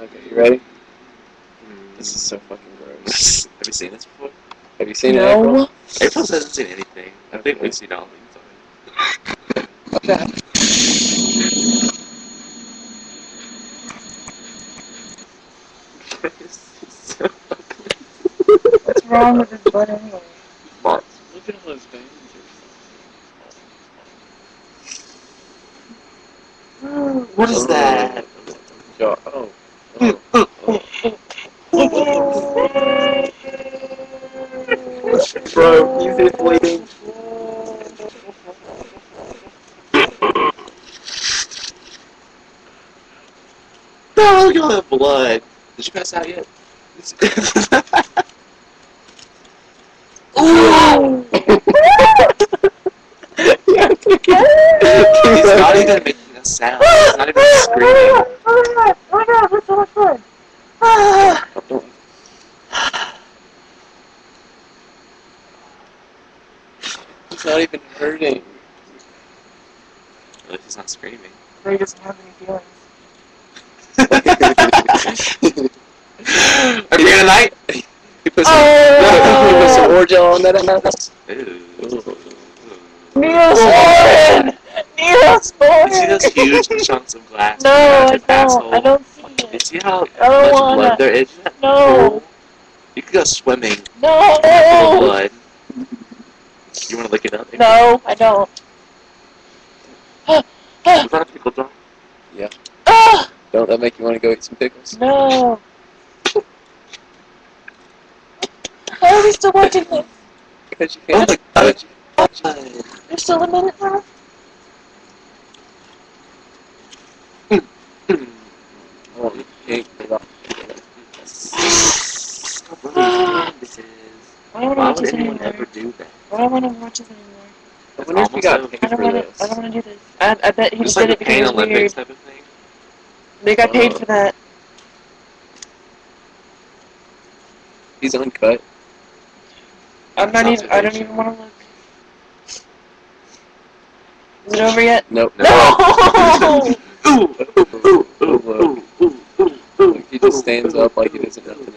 Okay, you ready? Hmm. This is so fucking gross. Have you seen this before? Have you seen it, No. April? April hasn't seen anything. I think we've seen all these. What's wrong with his butt anyway? Mark. Look at all those veins. What is that? Oh. Oh. oh. Bro, he's just bleeding. No, look at all that blood. Did you pass out yet? Ooh! yeah, He's not even making a sound. He's not even screaming. Oh my god! Oh my god! We're so much fun! He's not even hurting. At least he's not screaming. Ray doesn't have any feelings. Are you tonight? He put some, Oh! he put some Orajel on that ass. Ooh. Neosporin! You see those huge chunks of glass? No, I in your asshole? don't. I don't see it. You see how I much wanna. blood there is? No! You could go swimming in No! blood. You want to lick it up? No, I don't. Is that a pickle jar? Ah! Don't that make you want to go eat some pickles? No! Why are we still watching this? Because you Oh can't. Oh my god. There's still a minute left? Oh, you can't get off. Stop rubbing your bandages. I don't Why want to would watch this anyone ever do that? I don't want to watch this anymore. I wonder if he got paid I don't for want to. this. I don't want to do this. I, I bet he It's just like did it because pain it was weird. Type of thing. They got paid for that. He's uncut. I'm not even. I don't even want to look. Is it over yet? Nope. No! Ooh, ooh, ooh, ooh, ooh, ooh, ooh, Like, he just stands up like it isn't nothing